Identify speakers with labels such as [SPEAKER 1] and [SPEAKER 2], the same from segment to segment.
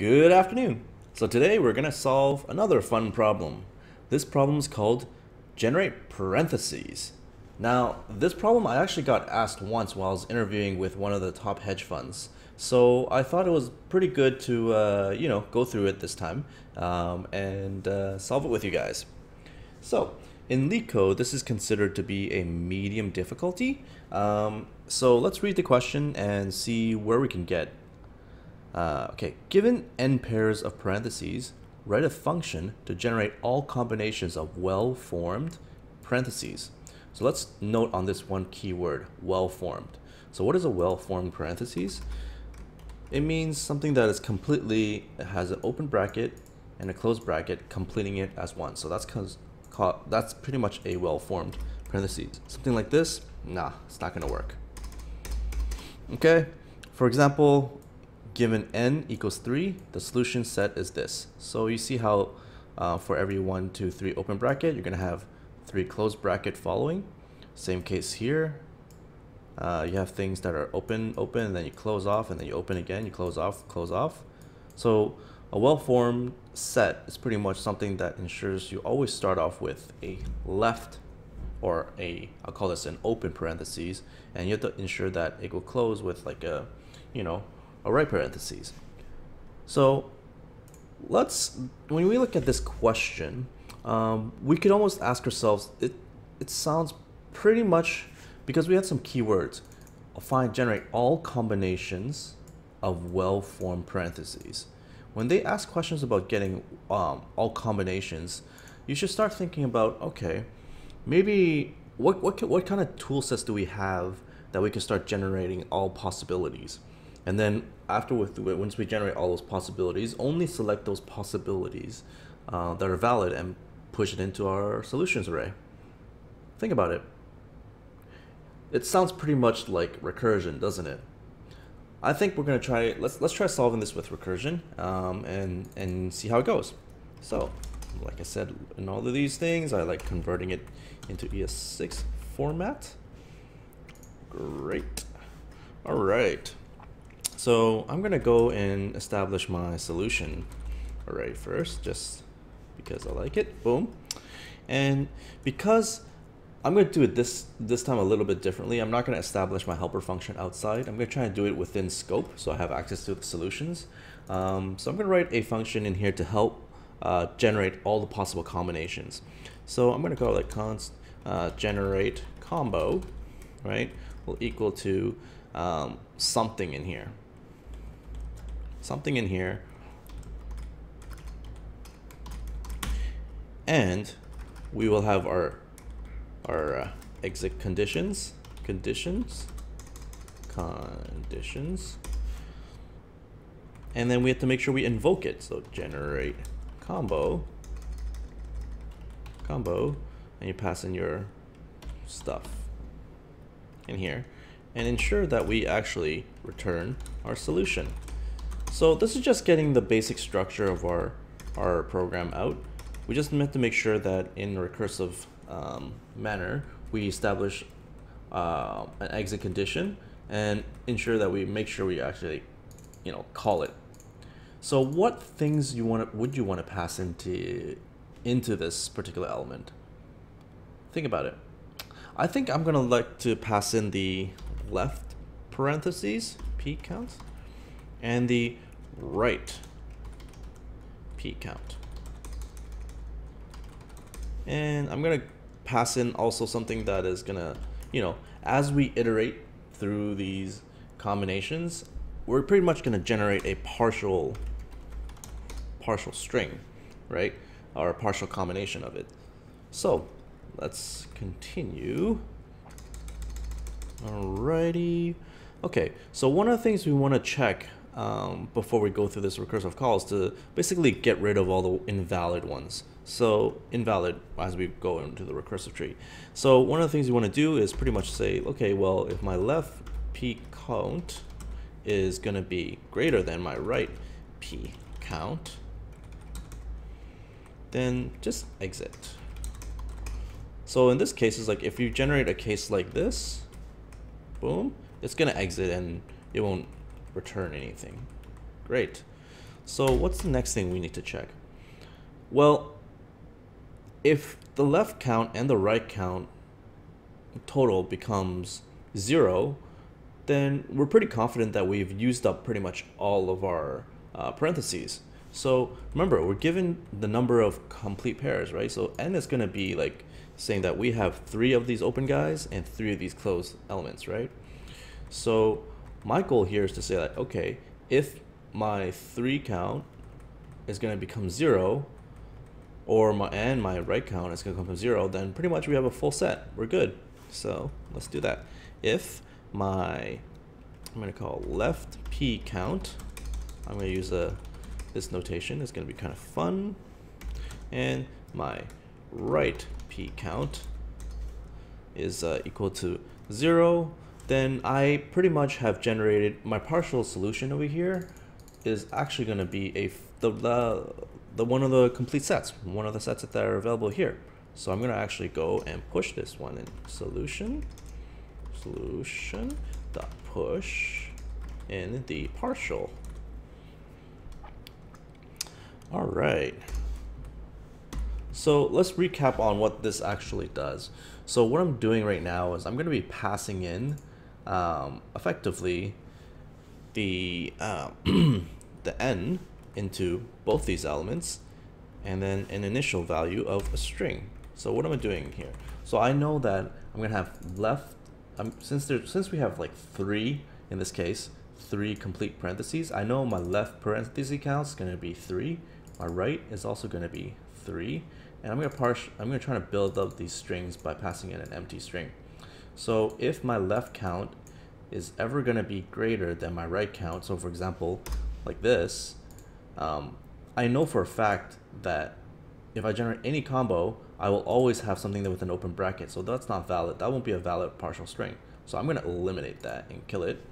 [SPEAKER 1] Good afternoon. So today we're going to solve another fun problem. This problem is called generate parentheses. Now, this problem I actually got asked once while I was interviewing with one of the top hedge funds. So I thought it was pretty good to, uh, you know, go through it this time um, and uh, solve it with you guys. So in LeetCode, this is considered to be a medium difficulty. Um, so let's read the question and see where we can get uh, okay, given n pairs of parentheses, write a function to generate all combinations of well-formed parentheses. So let's note on this one keyword, well-formed. So what is a well-formed parentheses? It means something that is completely, has an open bracket and a closed bracket, completing it as one. So that's that's pretty much a well-formed parentheses. Something like this, nah, it's not gonna work. Okay, for example, given n equals 3, the solution set is this. So you see how uh, for every 1, 2, 3 open bracket, you're going to have 3 closed bracket following. Same case here. Uh, you have things that are open, open, and then you close off, and then you open again, you close off, close off. So a well-formed set is pretty much something that ensures you always start off with a left or a, I'll call this an open parentheses, and you have to ensure that it will close with like a, you know, or right parentheses. So let's, when we look at this question, um, we could almost ask ourselves, it, it sounds pretty much, because we had some keywords, find, generate all combinations of well-formed parentheses. When they ask questions about getting um, all combinations, you should start thinking about, okay, maybe what, what, what kind of tool sets do we have that we can start generating all possibilities? And then after with once we generate all those possibilities, only select those possibilities uh, that are valid and push it into our solutions array. Think about it. It sounds pretty much like recursion, doesn't it? I think we're gonna try. Let's let's try solving this with recursion um, and and see how it goes. So, like I said, in all of these things, I like converting it into ES6 format. Great. All right. So I'm gonna go and establish my solution array first, just because I like it, boom. And because I'm gonna do it this, this time a little bit differently, I'm not gonna establish my helper function outside. I'm gonna try and do it within scope so I have access to the solutions. Um, so I'm gonna write a function in here to help uh, generate all the possible combinations. So I'm gonna call it const uh, generate combo, right, will equal to um, something in here something in here. And we will have our our uh, exit conditions, conditions, conditions. And then we have to make sure we invoke it. So generate combo, combo, and you pass in your stuff in here and ensure that we actually return our solution. So this is just getting the basic structure of our, our program out. We just meant to make sure that in recursive um, manner, we establish uh, an exit condition and ensure that we make sure we actually, you know, call it. So what things you want to, would you want to pass into into this particular element? Think about it. I think I'm gonna like to pass in the left parentheses p count and the right p count. And I'm gonna pass in also something that is gonna, you know, as we iterate through these combinations, we're pretty much gonna generate a partial partial string, right? Or a partial combination of it. So let's continue. Alrighty. Okay, so one of the things we want to check um, before we go through this recursive calls to basically get rid of all the invalid ones. So invalid as we go into the recursive tree. So one of the things you want to do is pretty much say, okay, well, if my left p count is going to be greater than my right p count, then just exit. So in this case, it's like if you generate a case like this, boom, it's going to exit and it won't return anything. Great. So what's the next thing we need to check? Well, if the left count and the right count total becomes zero, then we're pretty confident that we've used up pretty much all of our uh, parentheses. So remember, we're given the number of complete pairs, right? So n is going to be like saying that we have three of these open guys and three of these closed elements, right? So my goal here is to say that, okay, if my three count is going to become zero, or my and my right count is going to come from zero, then pretty much we have a full set. We're good. So let's do that. If my, I'm going to call left p count, I'm going to use a this notation It's going to be kind of fun. And my right p count is uh, equal to 0, then I pretty much have generated my partial solution over here is actually going to be a the, the, the one of the complete sets, one of the sets that are available here. So I'm going to actually go and push this one in solution, solution dot push in the partial. All right. So let's recap on what this actually does. So what I'm doing right now is I'm going to be passing in um, effectively the uh, the n into both these elements and then an initial value of a string. So what am I doing here? So I know that I'm to have left um, since there since we have like three in this case three complete parentheses I know my left parenthesis count is going to be three my right is also going to be 3. And I'm to parse, I'm going to try to build up these strings by passing in an empty string. So if my left count is ever going to be greater than my right count, so for example, like this, um, I know for a fact that if I generate any combo, I will always have something with an open bracket. So that's not valid. That won't be a valid partial string. So I'm going to eliminate that and kill it.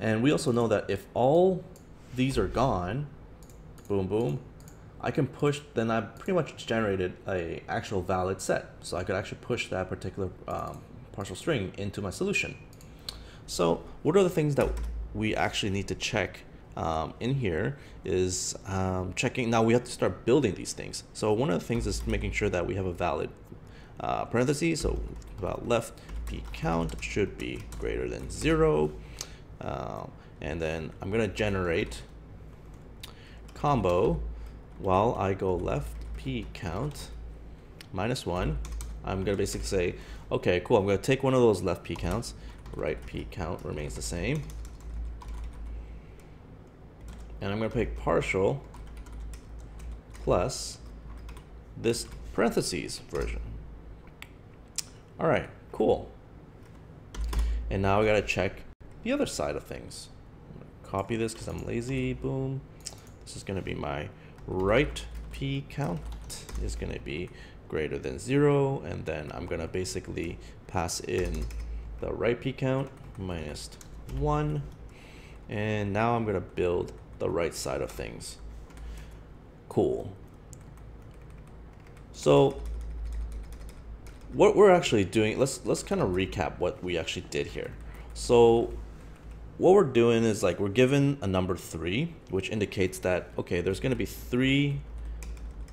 [SPEAKER 1] And we also know that if all these are gone, boom, boom, I can push, then I pretty much generated a actual valid set. So I could actually push that particular um, partial string into my solution. So what are the things that we actually need to check um, in here is um, checking, now we have to start building these things. So one of the things is making sure that we have a valid uh, parentheses, so about left p count should be greater than zero. Uh, and then I'm gonna generate combo while I go left p count minus one, I'm gonna basically say, okay, cool, I'm gonna take one of those left p counts, right p count remains the same, and I'm gonna pick partial plus this parentheses version. All right, cool. And now I gotta check the other side of things. Copy this because I'm lazy, boom. This is going to be my right p count is going to be greater than zero. And then I'm to basically pass in the right p count minus one. And now I'm to build the right side of things. Cool. So what we're actually doing, let's let's kind of recap what we actually did here. So what we're doing is like we're given a number three, which indicates that, okay, there's to be three,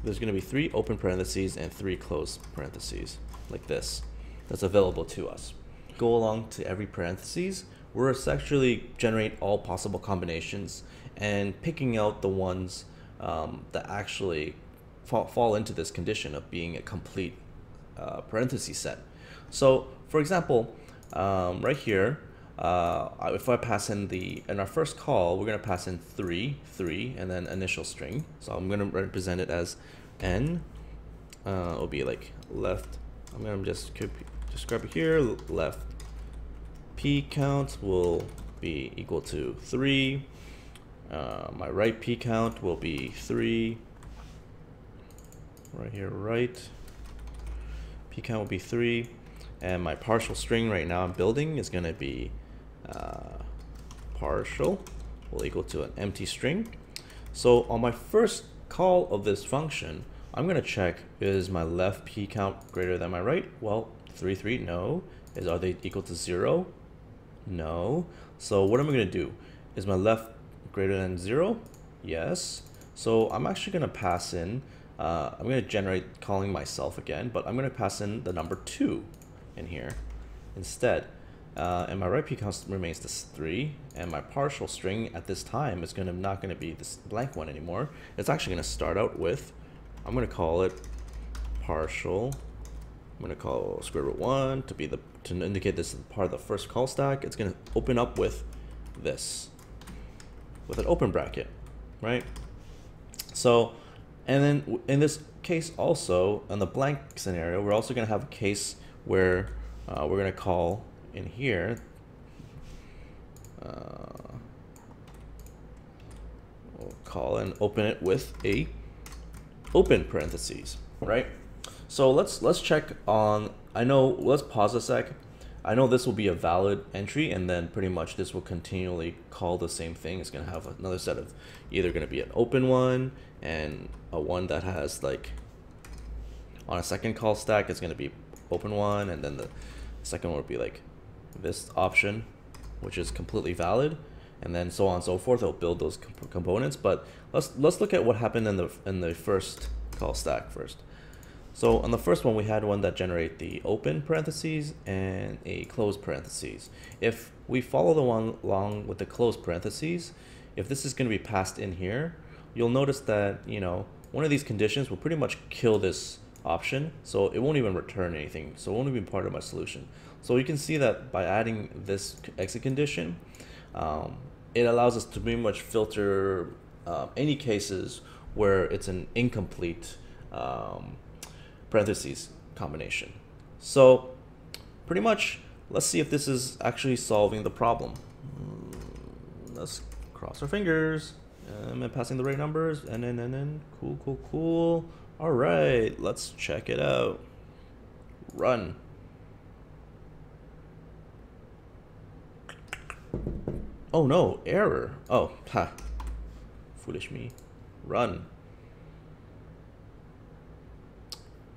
[SPEAKER 1] there's going to be three open parentheses and three closed parentheses like this that's available to us. Go along to every parentheses, we're essentially generate all possible combinations and picking out the ones um, that actually fall, fall into this condition of being a complete uh, parenthesis set. So for example, um, right here, uh, if I pass in the, in our first call, we're going to pass in 3, 3, and then initial string. So I'm going to represent it as n. Uh, it'll be like left, I'm going to just, just grab it here, left p count will be equal to 3. Uh, my right p count will be 3. Right here, right. p count will be 3. And my partial string right now I'm building is going to be uh, partial will equal to an empty string. So on my first call of this function, I'm going to check is my left p count greater than my right? Well, 3, 3, no. Is Are they equal to 0? No. So what am I going to do? Is my left greater than 0? Yes. So I'm actually going to pass in, uh, I'm going to generate calling myself again, but I'm going to pass in the number 2 in here instead. Uh, and my right p count remains this 3, and my partial string at this time is going to not going to be this blank one anymore. It's actually going to start out with, I'm going to call it partial, I'm going to call square root 1 to be the to indicate this is part of the first call stack. It's going to open up with this, with an open bracket, right? So, and then in this case also, in the blank scenario, we're also going to have a case where uh, we're going to call in here, uh, we'll call and open it with a open parentheses, right? So let's let's check on, I know, let's pause a sec. I know this will be a valid entry and then pretty much this will continually call the same thing. It's going to have another set of either going to be an open one and a one that has like on a second call stack it's going to be open one and then the second one would be like this option which is completely valid and then so on and so forth. It'll build those comp components. But let's let's look at what happened in the in the first call stack first. So on the first one, we had one that generate the open parentheses and a closed parentheses. If we follow the one along with the closed parentheses, if this is going to be passed in here, you'll notice that, you know, one of these conditions will pretty much kill this option. So it won't even return anything. So it won't even be part of my solution. So you can see that by adding this exit condition, um, it allows us to pretty much filter uh, any cases where it's an incomplete um, parentheses combination. So pretty much, let's see if this is actually solving the problem. Hmm, let's cross our fingers. Am I passing the right numbers? And then, and then, cool, cool, cool. All right, let's check it out. Run. Oh no, error. Oh, ha. Foolish me. Run.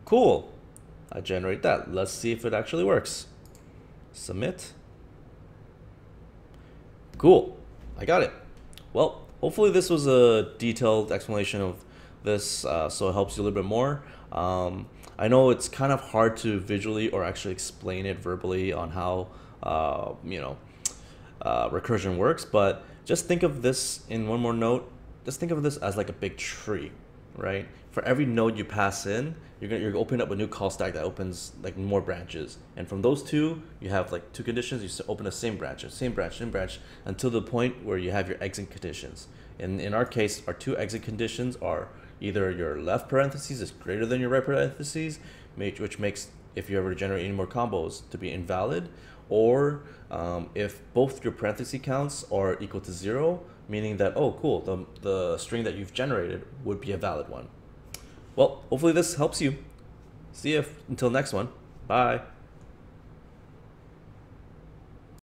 [SPEAKER 1] Cool. I generate that. Let's see if it actually works. Submit. Cool. I got it. Well, hopefully this was a detailed explanation of this uh, so it helps you a little bit more. Um, I know it's kind of hard to visually or actually explain it verbally on how, uh, you know, uh, recursion works, but just think of this in one more note. Just think of this as like a big tree, right? For every node you pass in, you're gonna you're opening up a new call stack that opens like more branches. And from those two, you have like two conditions. You open the same branch, same branch, same branch, until the point where you have your exit conditions. And in our case, our two exit conditions are either your left parentheses is greater than your right parentheses, which makes if you ever generate any more combos to be invalid, or um, if both your parenthesis counts are equal to zero, meaning that oh cool, the the string that you've generated would be a valid one. Well, hopefully this helps you. See you until next one. Bye.